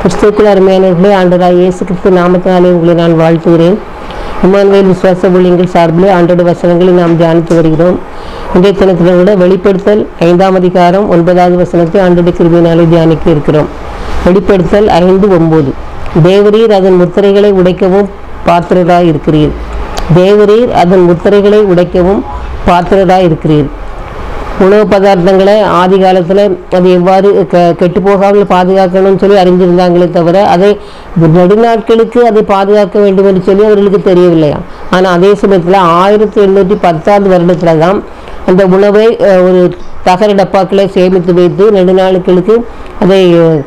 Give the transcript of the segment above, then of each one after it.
கிறிஸ்துக்குள் அருமையானவர்களே ஆண்டராய் இயேசு கிறிஸ்து நாமத்தினாலே உங்களை நான் வாழ்த்துகிறேன். இமானுவேல் விசுவாச ஊழியங்கள் சார்பில் ஆண்டோட வசனங்களை நாம் தியானித்து வருகிறோம். இன்றைய தினத்தில் கூட வெளிப்படுத்தல் ஐந்தாம் அதிகாரம் ஒன்பதாவது வசனத்தை ஆண்டோட கிருபியினாலே தியானிக்க இருக்கிறோம். வெளிப்படுத்தல் ஐந்து ஒம்பது தேவரீர் அதன் முத்திரைகளை உடைக்கவும் பாத்திரராய் இருக்கிறீர் தேவரீர் அதன் முத்திரைகளை உடைக்கவும் பாத்திரராய் இருக்கிறீர் உணவு பதார்த்தங்களை ஆதி காலத்தில் அது எவ்வாறு க கெட்டு போகாமல் பாதுகாக்கணும்னு சொல்லி அறிஞ்சிருந்தாங்களே தவிர அதை நெடுநாட்களுக்கு அதை பாதுகாக்க வேண்டும் என்று சொல்லி அவர்களுக்கு தெரியவில்லையா? ஆனால் அதே சமயத்தில் ஆயிரத்தி எண்ணூற்றி பத்தாவது வருடத்தில் தான் அந்த உணவை ஒரு தகர டப்பாக்களை சேமித்து வைத்து நெடுநாட்களுக்கு அதை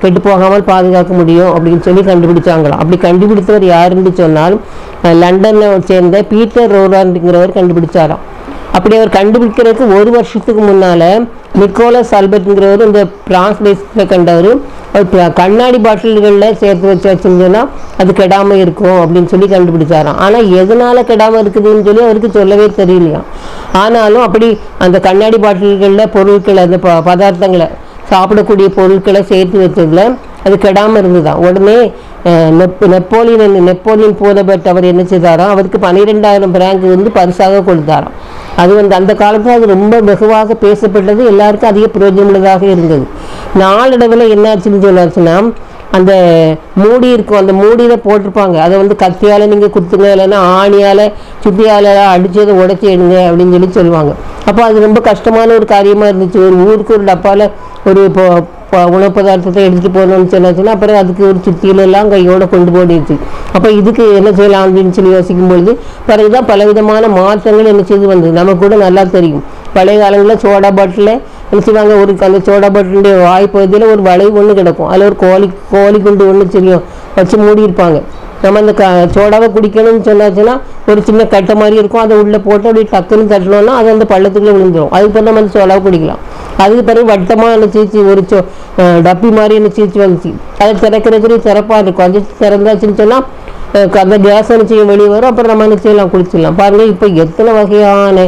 கெட்டு போகாமல் பாதுகாக்க முடியும் அப்படின்னு சொல்லி கண்டுபிடிச்சாங்களாம். அப்படி கண்டுபிடித்தவர் யாருன்னு சொன்னால் லண்டனில் சேர்ந்த பீட்டர் ரோரான்ங்கிறவர் கண்டுபிடிச்சாராம். அப்படி அவர் கண்டுபிடிக்கிறதுக்கு ஒரு வருஷத்துக்கு முன்னால் நிக்கோலஸ் ஆல்பர்ட்ங்கிறவர் இந்த பிரான்ஸ் தேசத்தில் கண்டவர். அவர் கண்ணாடி பாட்டில்களில் சேர்த்து வச்சு வச்சுருந்தோன்னா அது கெடாமல் இருக்கும் அப்படின்னு சொல்லி கண்டுபிடிச்சாராம். ஆனால் எதனால் கெடாமல் இருக்குதுன்னு சொல்லி அவருக்கு சொல்லவே தெரியலையாம் ஆனாலும் அப்படி அந்த கண்ணாடி பாட்டில்களில் பொருட்களை அந்த ப பதார்த்தங்களை சாப்பிடக்கூடிய பொருட்களை சேர்த்து வச்சதில் அது கெடாமல் இருந்ததுதான். உடனே நெப் நெப்போலியன் நெப்போலியன் போதபட் அவர் என்ன செய்தாராம்? அவருக்கு பன்னிரெண்டாயிரம் பிராங்க் வந்து பரிசாக கொடுத்தாராம். அது வந்து அந்த காலத்தில் அது ரொம்ப வெகுவாக பேசப்பட்டது. எல்லாருக்கும் அதிக பிரயோஜனமுள்ளதாக இருந்தது. நாளடைவில் என்னாச்சுன்னு சொன்னாச்சுன்னா அந்த மூடி இருக்கும். அந்த மூடியில் போட்டிருப்பாங்க. அதை வந்து கத்தியால் நீங்கள் குத்துங்க இல்லைன்னா ஆணியால் சுத்தியால் அடித்து அதை உடச்சி எடுங்க அப்படின்னு சொல்லி சொல்லுவாங்க. அப்போ அது ரொம்ப கஷ்டமான ஒரு காரியமாக இருந்துச்சு. ஒரு ஊருக்கு ஒரு டப்பாவில் ஒரு இப்போ உணவு பதார்த்தத்தை எடுத்துகிட்டு போகணும்னு சொன்னாச்சுன்னா அப்புறம் அதுக்கு ஒரு சுத்தியிலெல்லாம் கையோடு கொண்டு போடிடுச்சு. அப்போ இதுக்கு என்ன செய்யலாம் அப்படின்னு சொல்லி யோசிக்கும் பொழுது பிறகுதான் பலவிதமான மாற்றங்கள் என்ன செய்து வந்தது. நமக்கு கூட நல்லா தெரியும். பழைய காலங்களில் சோடா பாட்டிலில் என்ன செய்வாங்க? ஒரு அந்த சோடா பாட்டிலுடைய வாய்ப்பகுதியில் ஒரு வளைவு ஒன்று கிடக்கும். அதில் ஒரு கோழி கோழி குண்டு ஒன்று தெரியும் வச்சு மூடி இருப்பாங்க நம்ம அந்த க சோடாவை குடிக்கணும்னு சொன்னாச்சுன்னா ஒரு சின்ன கட்டை மாதிரி இருக்கும். அதை உள்ளே போட்டு அப்படியே டக்குன்னு தட்டணும்னா அது அந்த பள்ளத்துக்குள்ளே விழுந்துடும் அதுக்கு பிறகு நம்ம அந்த சோடாவை குடிக்கலாம். அதுக்கு பிறகு வட்டமாக என்ன சீச்சு ஒரு சோ டப்பி மாதிரி என்ன சீச்சு வந்துச்சு. அதை திறக்கிறதுக்கு சிறப்பாக இருக்கும். அது திறந்தாச்சுன்னு சொன்னால் அந்த கேஸ் என்ன செய்யும் வெளியே வரும். அப்புறம் நம்ம என்ன செய்யலாம் குளிச்சிடலாம் பாருங்கள் இப்போ எத்தனை வகையான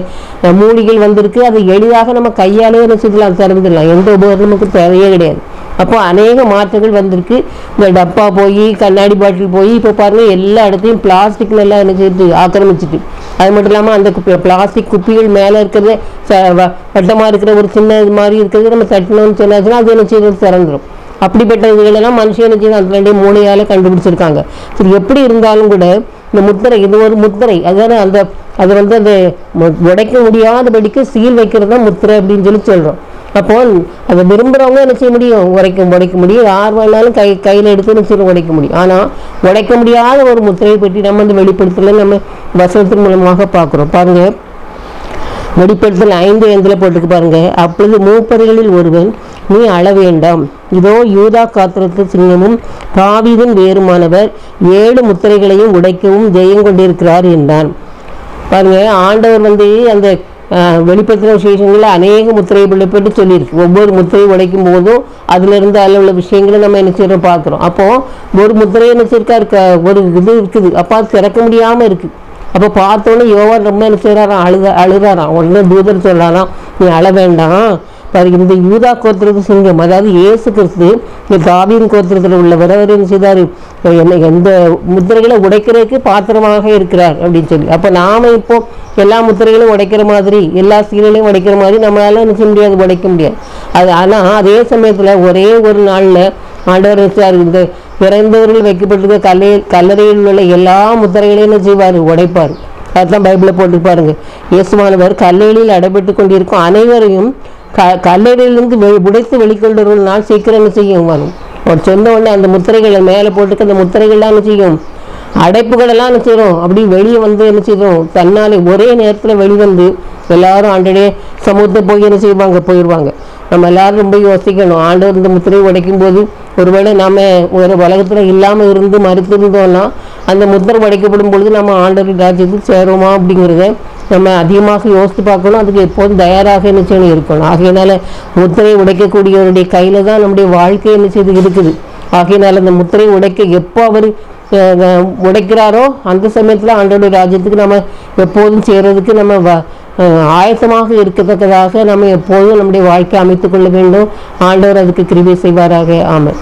மூலிகள் வந்திருக்கு. அதை எளிதாக நம்ம கையாலே என்ன செய்யலாம் திறந்துடலாம். எந்த உபகரணமுக்கும் தேவையே கிடையாது. அப்போ அநேக மாற்றங்கள் வந்திருக்கு. இந்த டப்பா போய் கண்ணாடி பாட்டில் போய் இப்போ பாருங்கள் எல்லா இடத்தையும் பிளாஸ்டிக் எல்லாம் என்ன செய்யுது ஆக்கிரமிச்சிட்டு. அது மட்டும் இல்லாமல் அந்த குப்பி பிளாஸ்டிக் குப்பிகள் மேலே இருக்கிறது ச- வட்டமாக இருக்கிற ஒரு சின்ன இது மாதிரி இருக்கிறது நம்ம தட்டினோம்னு சொன்னாச்சுன்னா அது என்ன செய்யறது திறந்துடும் அப்படிப்பட்ட இதுகளெல்லாம் மனுஷன் என்ன செய்யணும் அந்த மூளையால் கண்டுபிடிச்சிருக்காங்க. சரி எப்படி இருந்தாலும் கூட இந்த முத்திரை இது ஒரு முத்திரை. அதாவது அந்த அது வந்து அந்த உடைக்க முடியாதபடிக்கு சீல் வைக்கிறது தான் முத்திரை அப்படின்னு சொல்லி சொல்கிறோம் அப்போ அதை விரும்புகிறவங்க என்ன செய்ய முடியும்? உடைக்க உடைக்க முடியும். யார் வேணாலும் கை கையில் எடுத்து என்ன செய்ய உடைக்க முடியும். ஆனால் உடைக்க முடியாத ஒரு முத்திரையை பற்றி நம்ம வந்து வெளிப்படுத்தல நம்ம வசனத்தின் மூலமாக பார்க்குறோம். பாருங்கள் வெளிப்படுத்தல் ஐந்து எந்தில் போட்டுக்கு பாருங்க. அப்பொழுது மூப்பர்களில் ஒருவன் நீ அழ வேண்டாம். இதோ யூதா காத்திரத்து சிங்கமும் தாவீதின் வேறுமானவர். ஏழு முத்திரைகளையும் உடைக்கவும் ஜெயம் கொண்டிருக்கிறார் என்றான். பாருங்க ஆண்டவர் வந்து அந்த அஹ், விசேஷங்களில் அநேக முத்திரை பிள்ளைப்பட்டு சொல்லியிருக்கு. ஒவ்வொரு முத்திரை உடைக்கும் போதும் அதிலிருந்து அதில் உள்ள விஷயங்களை நம்ம என்ன செய்யறோம் பார்க்குறோம். அப்போது ஒரு முத்திரை என்ன செய்யிருக்காரு? க- ஒரு இது இருக்குது. அப்போ அது திறக்க முடியாமல் இருக்குது அப்போ பார்த்தோன்னே யோகா ரொம்ப என்ன செய்கிறாராம் அழுத அழுதாராம். உடனே தூதர் சொல்கிறாராம் நீ அழ வேண்டாம். இந்த யூதா கோத்திரத்து சிங்கம் அதாவது இயேசு கிறிஸ்து இந்த காவியின் கோத்திரத்தில் உள்ள அவர் செய்தார்? என்ன எந்த முத்திரைகளை உடைக்கிறதுக்கு பாத்திரமாக இருக்கிறார் அப்படின்னு சொல்லி. அப்போ நாம் இப்போ எல்லா முத்திரைகளும் உடைக்கிற மாதிரி எல்லா சீலையும் உடைக்கிற மாதிரி நம்மளால என்ன செய்ய முடியாது உடைக்க முடியாது. அது ஆனால் அதே சமயத்தில் ஒரே ஒரு நாளில் ஆண்டவர் வச்சார் இந்த பிறந்தவர்கள் வைக்கப்பட்டிருக்க கல்லை கல்லறையில் உள்ள எல்லா முத்திரைகளையும் என்ன செய்வார்? உடைப்பார். அதுதான் பைபிளில் போட்டு பாருங்க. இயேசுமானவர் கல்லறையில் அடைபட்டு கொண்டிருக்கும் அனைவரையும் க கல்லறையிலிருந்து வெளி உடைத்து வெளிக்கொண்டு நான் நாள் சீக்கிரம் என்ன செய்யும் வரும். அவர் சொன்ன உடனே அந்த முத்திரைகளை மேலே போட்டுக்க அந்த முத்திரைகள்லாம் என்ன செய்யும்? அடைப்புகளெல்லாம் என்ன செய்யும்? அப்படி வெளியே வந்து என்ன செய்யும்? தன்னாலே ஒரே நேரத்தில் வெளிவந்து எல்லாரும் ஆண்டனே சமூகத்தை போய் என்ன செய்வாங்க? போயிடுவாங்க. நம்ம எல்லாரும் ரொம்ப யோசிக்கணும். ஆண்டவர் இந்த முத்திரையை உடைக்கும் போது ஒருவேளை நாம் ஒரு உலகத்தில் இல்லாமல் இருந்து மறுத்திருந்தோம்னா அந்த முத்திரை உடைக்கப்படும் பொழுது நம்ம ஆண்டவர் ராஜ்யத்துக்கு சேருவோமா அப்படிங்கிறத நம்ம அதிகமாக யோசித்து பார்க்கணும். அதுக்கு எப்போதும் தயாராக என்ன செய்யணும் இருக்கணும். ஆகையினால முத்திரை உடைக்கக்கூடியவருடைய கையில் தான் நம்முடைய வாழ்க்கை என்ன செய்து இருக்குது. ஆகையினால அந்த முத்திரை உடைக்க எப்போ அவர் உடைக்கிறாரோ அந்த சமயத்தில் ஆண்டோட ராஜ்யத்துக்கு நம்ம எப்போதும் செய்கிறதுக்கு நம்ம வ- ஆயத்தமாக இருக்கத்தக்கதாக நம்ம எப்போதும் நம்முடைய வாழ்க்கை அமைத்துக்கொள்ள வேண்டும். ஆண்டவர் அதுக்கு கிருபை செய்வாராக. ஆமாம்